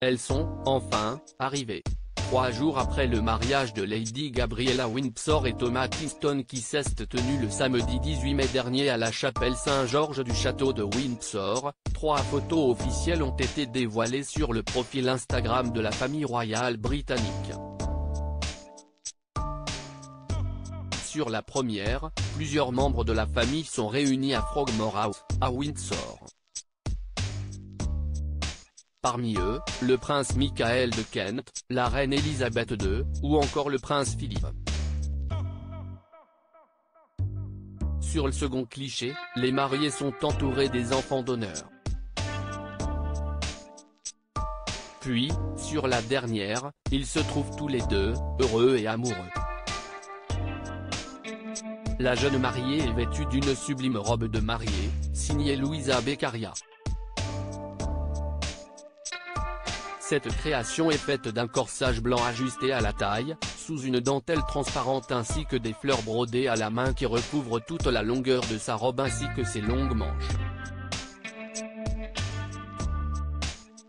elles sont, enfin, arrivées. Trois jours après le mariage de Lady Gabriella Windsor et Thomas Kingston qui s'est tenu le samedi 18 mai dernier à la chapelle Saint-Georges du château de Windsor, trois photos officielles ont été dévoilées sur le profil Instagram de la famille royale britannique. Sur la première, plusieurs membres de la famille sont réunis à Frogmore House, à Windsor. Parmi eux, le prince Michael de Kent, la reine Elisabeth II, ou encore le prince Philippe. Sur le second cliché, les mariés sont entourés des enfants d'honneur. Puis, sur la dernière, ils se trouvent tous les deux, heureux et amoureux. La jeune mariée est vêtue d'une sublime robe de mariée, signée Louisa Beccaria. Cette création est faite d'un corsage blanc ajusté à la taille, sous une dentelle transparente ainsi que des fleurs brodées à la main qui recouvrent toute la longueur de sa robe ainsi que ses longues manches.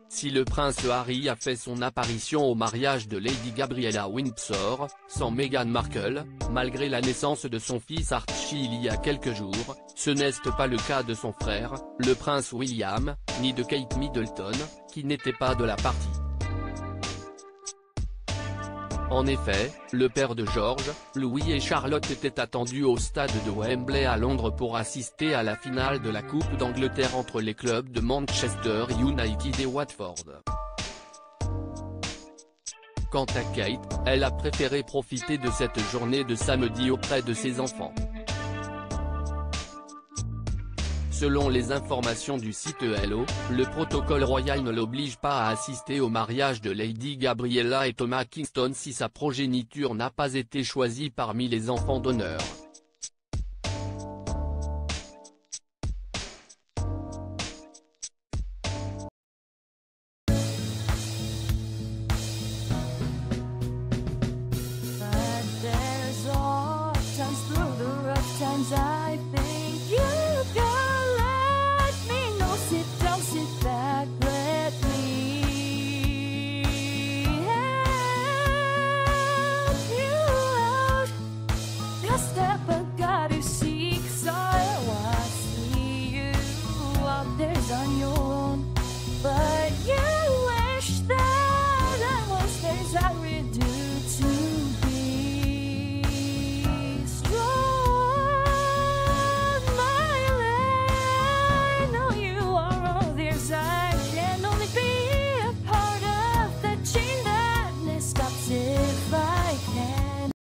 Si le prince Harry a fait son apparition au mariage de Lady Gabriella Windsor, sans Meghan Markle, malgré la naissance de son fils Archie il y a quelques jours, ce n'est pas le cas de son frère, le prince William, ni de Kate Middleton, qui n'était pas de la partie. En effet, le père de George, Louis et Charlotte étaient attendus au stade de Wembley à Londres pour assister à la finale de la Coupe d'Angleterre entre les clubs de Manchester United et Watford. Quant à Kate, elle a préféré profiter de cette journée de samedi auprès de ses enfants. Selon les informations du site Hello, le protocole royal ne l'oblige pas à assister au mariage de Lady Gabriella et Thomas Kingston si sa progéniture n'a pas été choisie parmi les enfants d'honneur. on your